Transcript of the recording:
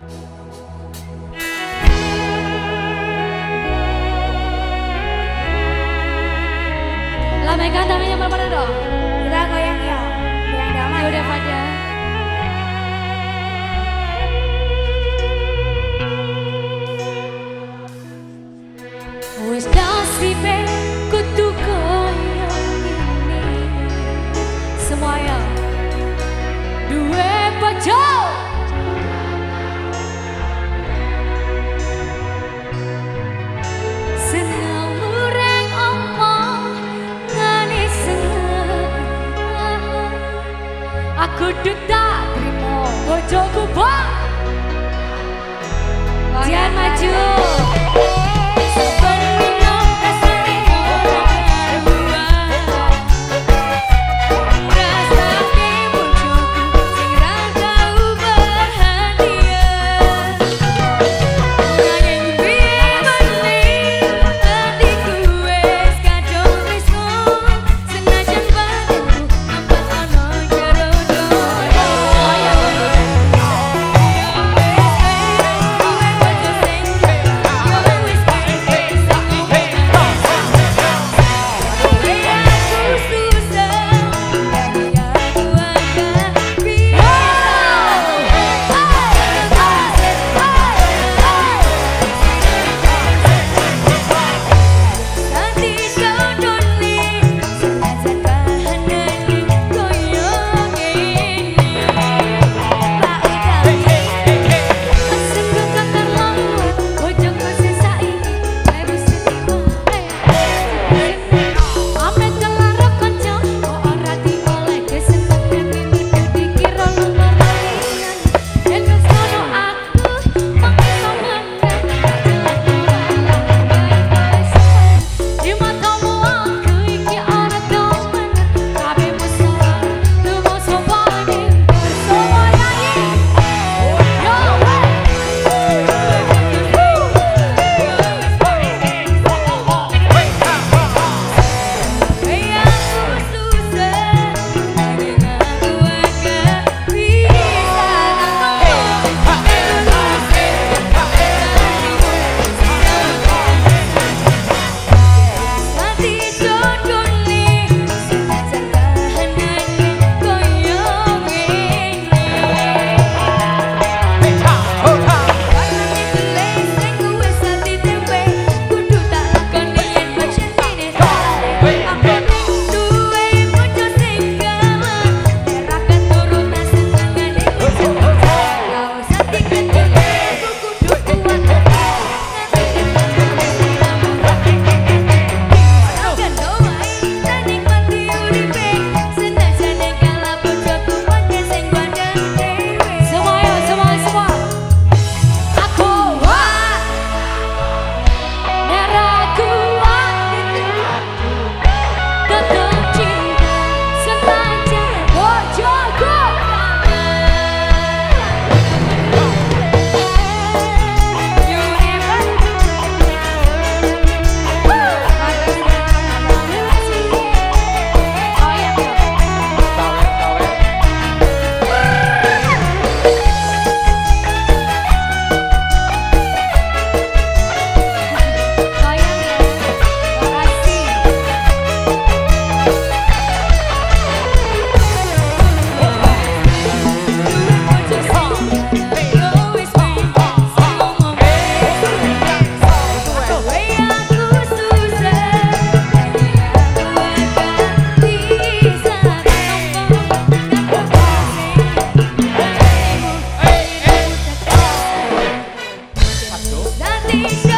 Lambaikan tangannya mana-mana dong. Kita goyang ya, goyang damai. Ya udah pada. Wis nasibe aku duta terima bojoku bang Jangan maju. Thank you.